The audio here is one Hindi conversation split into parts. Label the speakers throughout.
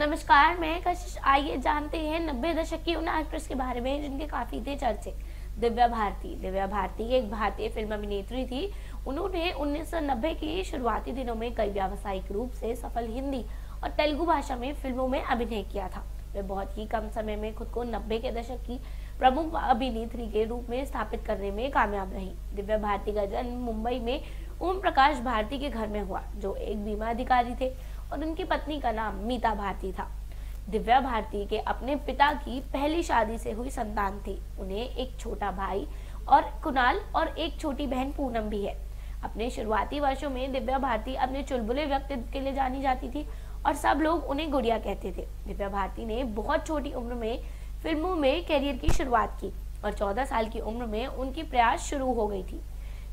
Speaker 1: नमस्कार, मैं कशिश। आइए जानते हैं नब्बे दशक की उन एक्ट्रेस के बारे में जिनके काफ़ी थे चर्चे। दिव्या भारती। दिव्या भारती एक भारतीय फ़िल्म अभिनेत्री थी। उन्होंने 1990 के शुरुआती दिनों में कई व्यावसायिक रूप से सफल हिंदी और तेलुगु भाषा में फ़िल्मों में अभिनय किया था। वे बहुत ही कम समय में खुद को नब्बे के दशक की प्रमुख अभिनेत्री के रूप में स्थापित करने में कामयाब रही। दिव्या भारती का जन्म मुंबई में ओम प्रकाश भारती के घर में हुआ, जो एक बीमा अधिकारी थे। और उनकी पत्नी का नाम मीता भारती था। दिव्या भारती के अपने पिता की पहली शादी से हुई संतान थी। उन्हें एक छोटा भाई और कुणाल और एक छोटी बहन पूनम भी है। अपने शुरुआती वर्षों में दिव्या भारती अपने चुलबुले व्यक्तित्व के लिए जानी जाती थी और सब लोग उन्हें गुड़िया कहते थे। दिव्या भारती ने बहुत छोटी उम्र में फ़िल्मों में कैरियर की शुरुआत की और 14 साल की उम्र में उनकी प्रयास शुरू हो गई थी।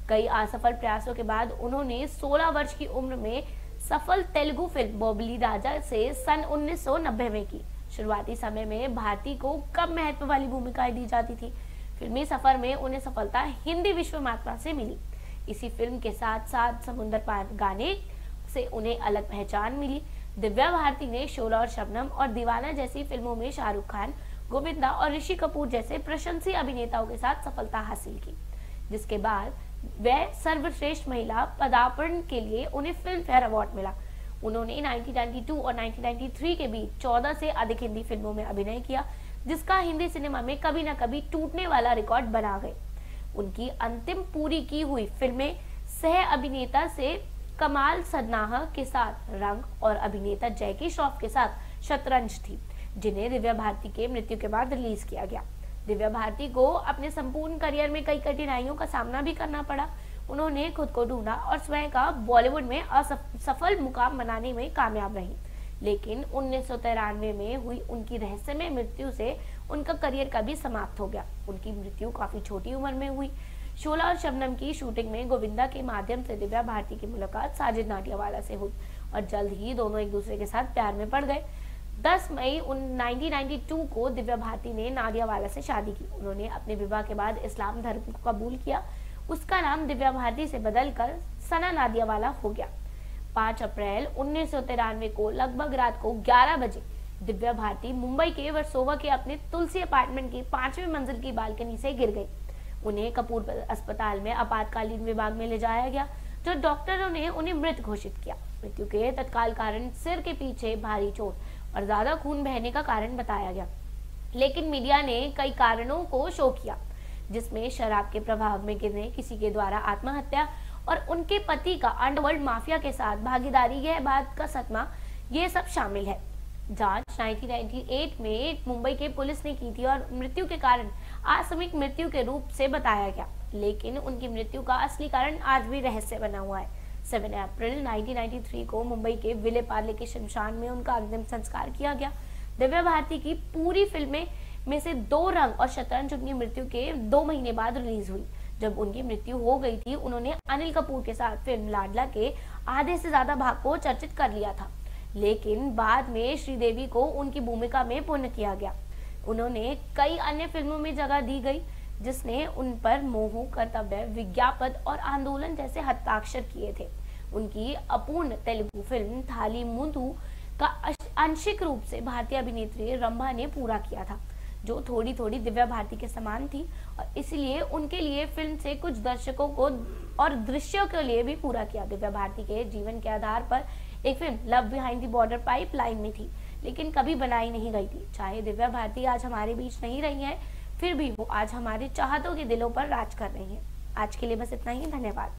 Speaker 1: कई असफल प्रयासों के बाद उन्होंने 16 वर्ष की उम्र में सफल तेलुगु फ़िल्म बोबली राजा से सन 1990 में की। शुरुआती समय में भारती को कम महत्व वाली भूमिकाएँ दी जाती थी। फिल्मी सफ़र में उन्हें सफलता हिंदी विश्व महात्मा से मिली। इसी फ़िल्म के साथ साथ समुद्र पार गाने से उन्हें अलग पहचान मिली। दिव्या भारती ने शोला और शबनम और दीवाना जैसी फ़िल्मों में शाहरुख खान, गोविंदा और ऋषि कपूर जैसे प्रशंसी अभिनेताओं के साथ सफलता हासिल की, जिसके बाद वह सर्वश्रेष्ठ महिला पदार्पण के लिए उन्हें फ़िल्म फेयर अवार्ड मिला। उन्होंने 1992 और 1993 के बीच 14 से अधिक हिंदी फ़िल्मों में अभिनय किया, जिसका हिंदी सिनेमा में कभी न कभी टूटने वाला रिकॉर्ड बना गए उनकी अंतिम पूरी की हुई फ़िल्में सह अभिनेता से कमाल सदनाहा के साथ रंग और अभिनेता जैकी श्रॉफ के साथ शतरंज थी, जिन्हें दिव्या भारती के मृत्यु के बाद रिलीज़ किया गया। दिव्या भारती को अपने संपूर्ण करियर में कई कठिनाइयों का सामना भी करना पड़ा। उन्होंने खुद को ढूंढा और स्वयं का बॉलीवुड में असफल मुकाम बनाने में कामयाब रही। लेकिन उन्नीस सौ तिरानवे में हुई उनकी रहस्यमय मृत्यु से उनका करियर का भी समाप्त हो गया। उनकी मृत्यु काफ़ी छोटी उम्र में हुई। शोला और शबनम की शूटिंग में गोविंदा के माध्यम से दिव्या भारती की मुलाकात साजिद नाटियावाला से हुई और जल्द ही दोनों एक दूसरे के साथ प्यार में पड़ गए। 10 मई 1992 को दिव्या भारती ने नादियावाला से शादी की। उन्होंने अपने विवाह के बाद इस्लाम धर्म को कबूल किया। उसका नाम दिव्या भारती से बदलकर सना नादियावाला हो गया। 5 अप्रैल उन्नीस को लगभग रात को 11 बजे दिव्या भारती मुंबई के वर्सोवा के अपने तुलसी अपार्टमेंट की पांचवी मंजिल की बालकनी से गिर गई। उन्हें कपूर अस्पताल में आपातकालीन विभाग में ले जाया गया, जो डॉक्टरों ने उन्हें मृत घोषित किया। मृत्यु के तत्काल कारण सिर के पीछे भारी चोट और ज़्यादा खून बहने का कारण बताया गया। लेकिन मीडिया ने कई कारणों को शो किया, जिसमें शराब के प्रभाव में गिरने, किसी के द्वारा आत्महत्या और उनके पति का अंडरवर्ल्ड माफिया के साथ भागीदारी, यह बात का सतमा ये सब शामिल है। जाँच 1998 में मुंबई के पुलिस ने की थी और मृत्यु के कारण आसमिक मृत्यु के रूप से बताया गया। लेकिन उनकी मृत्यु का असली कारण आज भी रहस्य बना हुआ है। 7 अप्रैल 1993 को मुंबई के विले पार्ले के शमशान में उनका अंतिम संस्कार किया गया। दिव्या भारती की पूरी फ़िल्में में से दो रंग और शतरंज उनकी मृत्यु के दो महीने बाद रिलीज़ हुई। जब उनकी मृत्यु हो गई थी, उन्होंने अनिल कपूर के साथ फ़िल्म लाडला के आधे से ज़्यादा भाग को चर्चित कर लिया था। लेकिन बाद में श्रीदेवी को उनकी भूमिका में पूर्ण किया गया। उन्होंने कई अन्य फ़िल्मों में जगह दी गई। जिसने उन पर मोह, कर्तव्य, विज्ञापन और आंदोलन जैसे हस्ताक्षर किए थे। उनकी अपूर्ण तेलुगु फ़िल्म थाली मुंदू का आंशिक रूप से भारतीय अभिनेत्री रंभा ने पूरा किया था, जो थोड़ी थोड़ी दिव्या भारती के समान थी और इसलिए उनके लिए फ़िल्म से कुछ दर्शकों को और दृश्यों के लिए भी पूरा किया। दिव्या भारती के जीवन के आधार पर एक film love behind border pipeline में थी, लेकिन कभी बनाई नहीं गई थी। चाहे दिव्या भारती आज हमारे बीच नहीं रही है फिर भी वो आज हमारे चाहतों के दिलों पर राज कर रही है। आज के लिए बस इतना ही, धन्यवाद।